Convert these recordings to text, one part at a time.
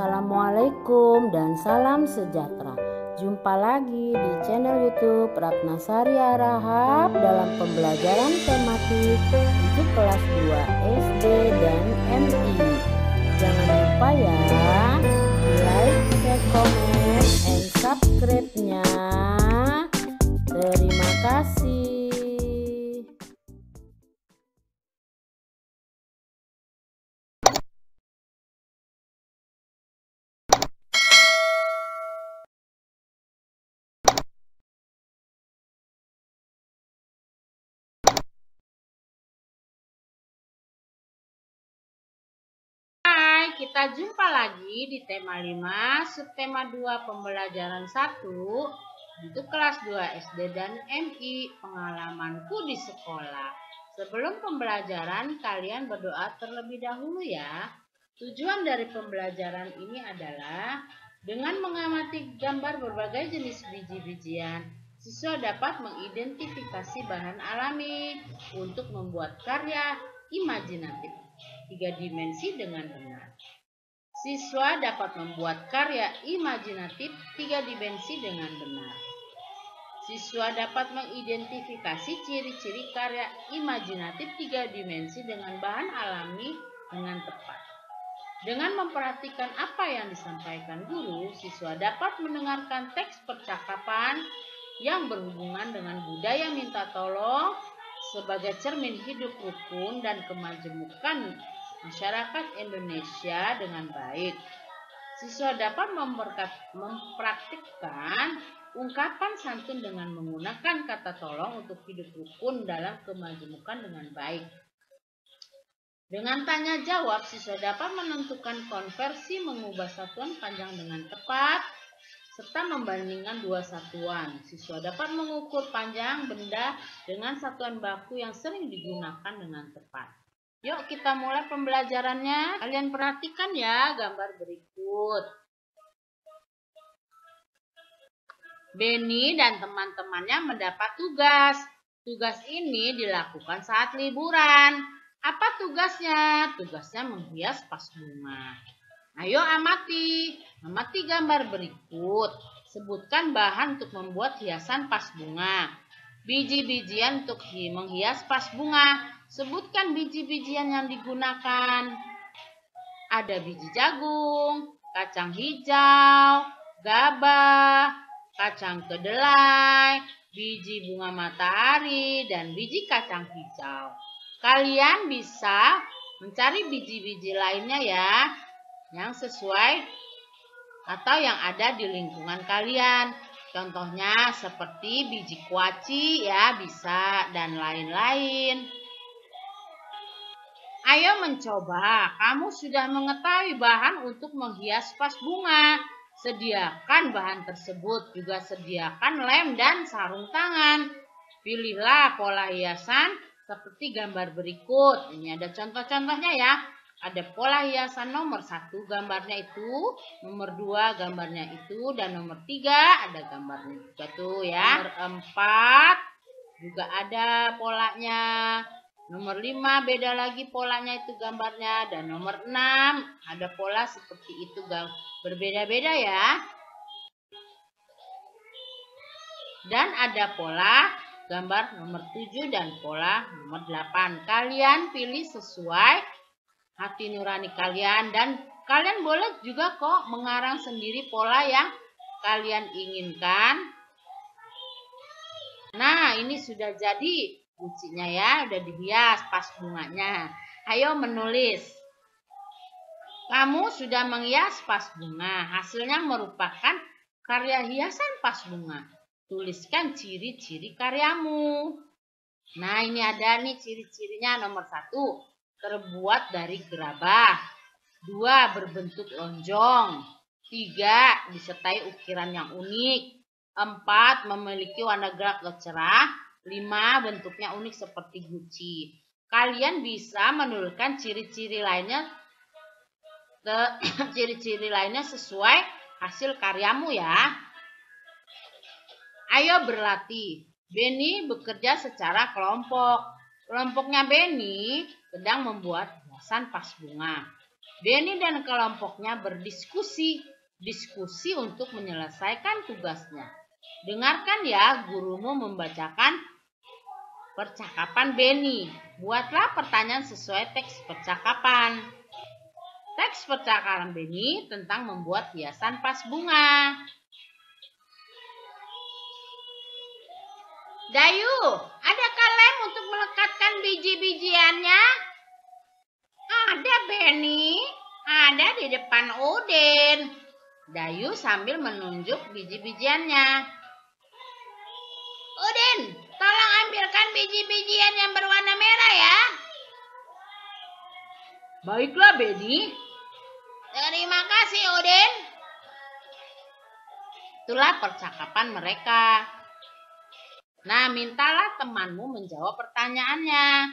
Assalamualaikum dan salam sejahtera. Jumpa lagi di channel YouTube Ratna Sari Rahab dalam pembelajaran tematik untuk kelas 2 SD dan MI. Jangan lupa ya, like, share, comment, and subscribe-nya. Kita jumpa lagi di tema 5, subtema 2 pembelajaran 1 untuk kelas 2 SD dan MI pengalamanku di sekolah. Sebelum pembelajaran, kalian berdoa terlebih dahulu ya. Tujuan dari pembelajaran ini adalah dengan mengamati gambar berbagai jenis biji-bijian, siswa dapat mengidentifikasi bahan alami untuk membuat karya imajinatif tiga dimensi dengan benar. Siswa dapat membuat karya imajinatif tiga dimensi dengan benar. Siswa dapat mengidentifikasi ciri-ciri karya imajinatif tiga dimensi dengan bahan alami dengan tepat. Dengan memperhatikan apa yang disampaikan guru, siswa dapat mendengarkan teks percakapan yang berhubungan dengan budaya minta tolong sebagai cermin hidup rukun dan kemajemukan masyarakat Indonesia dengan baik. Siswa dapat mempraktikkan ungkapan santun dengan menggunakan kata tolong untuk hidup rukun dalam kemajemukan dengan baik. Dengan tanya jawab, siswa dapat menentukan konversi mengubah satuan panjang dengan tepat, serta membandingkan dua satuan. Siswa dapat mengukur panjang benda dengan satuan baku yang sering digunakan dengan tepat. Yuk kita mulai pembelajarannya. Kalian perhatikan ya gambar berikut. Benny dan teman-temannya mendapat tugas. Tugas ini dilakukan saat liburan. Apa tugasnya? Tugasnya menghias pas bunga. Ayo amati. Amati gambar berikut. Sebutkan bahan untuk membuat hiasan pas bunga. Biji-bijian untuk menghias pas bunga. Sebutkan biji-bijian yang digunakan. Ada biji jagung, kacang hijau, gabah, kacang kedelai, biji bunga matahari, dan biji kacang hijau. Kalian bisa mencari biji-biji lainnya ya, yang sesuai atau yang ada di lingkungan kalian. Contohnya seperti biji kuaci ya bisa dan lain-lain. Ayo mencoba. Kamu sudah mengetahui bahan untuk menghias vas bunga. Sediakan bahan tersebut. Juga sediakan lem dan sarung tangan. Pilihlah pola hiasan seperti gambar berikut. Ini ada contoh-contohnya ya. Ada pola hiasan nomor satu gambarnya itu, nomor dua gambarnya itu, dan nomor tiga ada gambarnya juga tuh ya. Nomor empat juga ada polanya. Nomor 5 beda lagi polanya itu gambarnya. Dan nomor 6 ada pola seperti itu berbeda-beda ya. Dan ada pola gambar nomor 7 dan pola nomor 8. Kalian pilih sesuai hati nurani kalian. Dan kalian boleh juga kok mengarang sendiri pola yang kalian inginkan. Nah ini sudah jadi Kuncinya ya udah dihias pas bunganya. Ayo menulis. Kamu sudah menghias pas bunga. Hasilnya merupakan karya hiasan pas bunga. Tuliskan ciri-ciri karyamu. Nah ini ada nih ciri-cirinya nomor satu. Terbuat dari gerabah. Dua berbentuk lonjong. Tiga disertai ukiran yang unik. Empat memiliki warna gerak cerah 5. Bentuknya unik seperti guci. Kalian bisa menuliskan ciri-ciri lainnya ciri-ciri lainnya sesuai hasil karyamu ya. Ayo berlatih. Benny bekerja secara kelompok. Kelompoknya Benny sedang membuat hiasan pas bunga. Benny dan kelompoknya berdiskusi, diskusi untuk menyelesaikan tugasnya. Dengarkan ya gurumu membacakan percakapan Benny. Buatlah pertanyaan sesuai teks percakapan. Teks percakapan Benny tentang membuat hiasan pas bunga. Dayu, adakah lem untuk melekatkan biji-bijiannya? Ada, Benny. Ada di depan Udin. Dayu sambil menunjuk biji-bijiannya. Udin, tolong ambilkan biji-bijian yang berwarna merah ya. Baiklah, Benny. Terima kasih, Udin. Itulah percakapan mereka. Nah, mintalah temanmu menjawab pertanyaannya.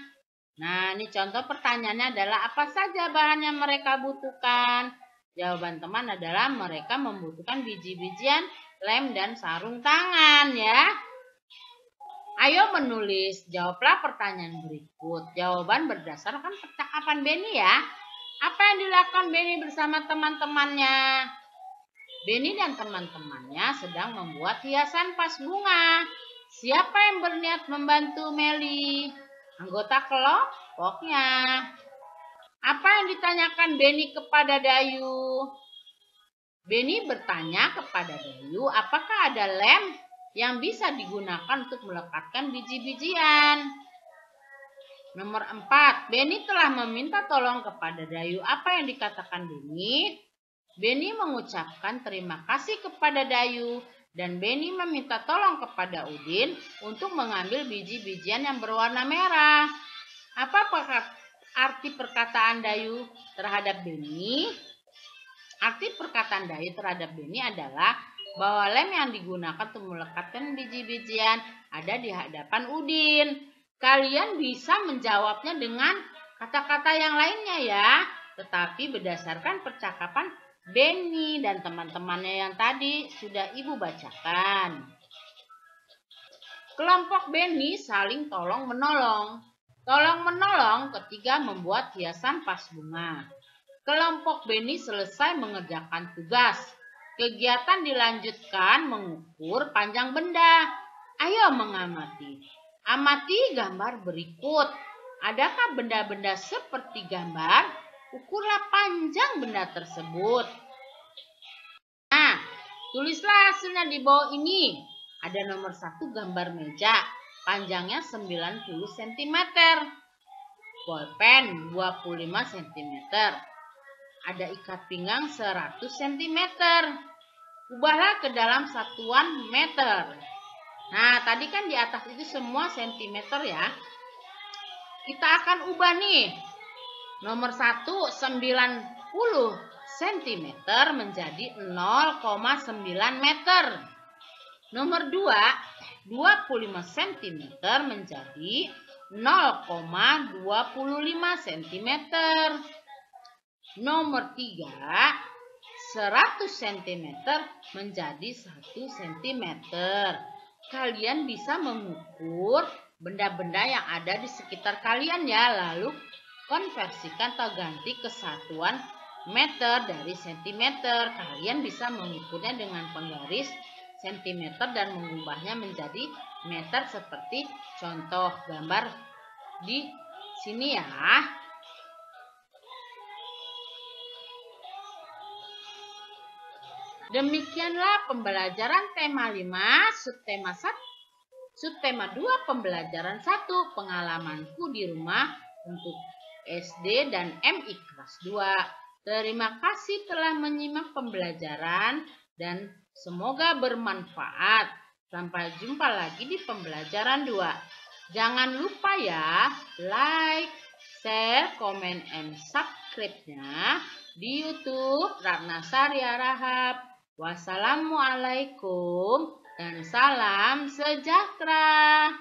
Nah, ini contoh pertanyaannya adalah apa saja bahan yang mereka butuhkan? Jawaban teman adalah mereka membutuhkan biji-bijian, lem, dan sarung tangan ya. Ayo menulis, jawablah pertanyaan berikut. Jawaban berdasarkan percakapan Benny ya. Apa yang dilakukan Benny bersama teman-temannya? Benny dan teman-temannya sedang membuat hiasan pas bunga. Siapa yang berniat membantu Meli? Anggota kelompoknya. Apa yang ditanyakan Benny kepada Dayu? Benny bertanya kepada Dayu, apakah ada lem yang bisa digunakan untuk melekatkan biji-bijian? Nomor 4, Benny telah meminta tolong kepada Dayu. Apa yang dikatakan Benny? Benny mengucapkan terima kasih kepada Dayu dan Benny meminta tolong kepada Udin untuk mengambil biji-bijian yang berwarna merah. Apa arti perkataan Dayu terhadap Benny? Arti perkataan Dayu terhadap Benny adalah bahwa lem yang digunakan untuk melekatkan biji-bijian ada di hadapan Udin. Kalian bisa menjawabnya dengan kata-kata yang lainnya ya, tetapi berdasarkan percakapan Benny dan teman-temannya yang tadi sudah Ibu bacakan. Kelompok Benny saling tolong menolong. Tolong menolong ketika membuat hiasan pas bunga. Kelompok Benny selesai mengerjakan tugas. Kegiatan dilanjutkan mengukur panjang benda. Ayo mengamati. Amati gambar berikut. Adakah benda-benda seperti gambar Ukurlah panjang benda tersebut. Nah, tulislah hasilnya di bawah ini. Ada nomor satu gambar meja, panjangnya 90 cm. Bolpen 25 cm. Ada ikat pinggang 100 cm. Ubahlah ke dalam satuan meter. Nah, tadi kan di atas itu semua sentimeter ya. Kita akan ubah nih Nomor 1 90 cm menjadi 0,9 meter. Nomor 2 25 cm menjadi 0,25 cm. Nomor 3 100 cm menjadi 1 cm. Kalian bisa mengukur benda-benda yang ada di sekitar kalian ya. Lalu konversikan atau ganti kesatuan meter dari sentimeter. Kalian bisa mengukurnya dengan penggaris sentimeter dan mengubahnya menjadi meter seperti contoh gambar di sini ya. Demikianlah pembelajaran tema 5, subtema 1, subtema 2 pembelajaran 1, pengalamanku di rumah untuk SD dan MI kelas 2. Terima kasih telah menyimak pembelajaran dan semoga bermanfaat. Sampai jumpa lagi di pembelajaran 2. Jangan lupa ya, like, share, komen, and subscribe-nya di YouTube Ratna Sarya Rahab. Wassalamualaikum dan salam sejahtera.